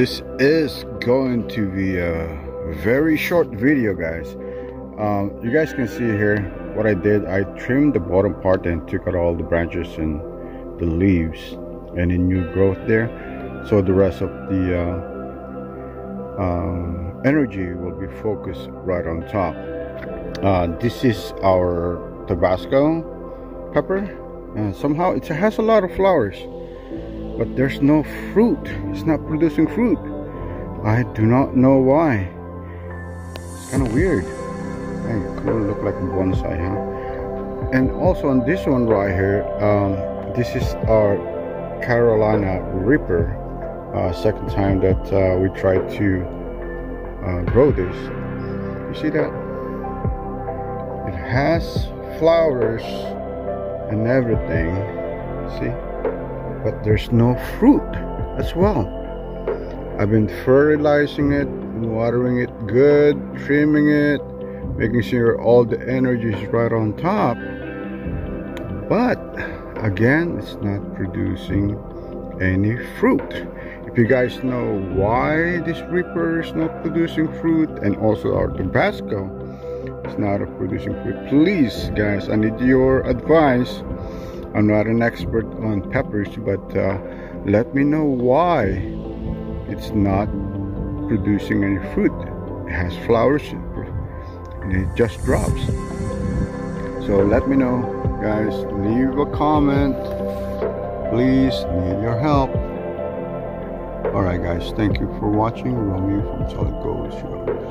this is going to be a very short video guys. Um, you guys can see here what I did. I trimmed the bottom part and took out all the branches and the leaves. And any new growth there? So the rest of the uh, um, energy will be focused right on top. Uh, this is our Tabasco pepper. And somehow it has a lot of flowers but there's no fruit. It's not producing fruit. I do not know why. It's kind of weird. Hey, could look like a bonsai huh? And also on this one right here um, this is our Carolina Reaper uh, second time that uh, we tried to uh, grow this. You see that? It has flowers and everything. See but there's no fruit as well. I've been fertilizing it watering it good trimming it making sure all the energy is right on top. But again it's not producing any fruit. If you guys know why this reaper is not producing fruit and also our tabasco is not producing fruit please guys i need your advice I'm not an expert on peppers, but uh, let me know why it's not producing any fruit. It has flowers and it just drops. So let me know, guys. Leave a comment. Please, need your help. Alright guys, thank you for watching. Romeo from Dalisay Orchard.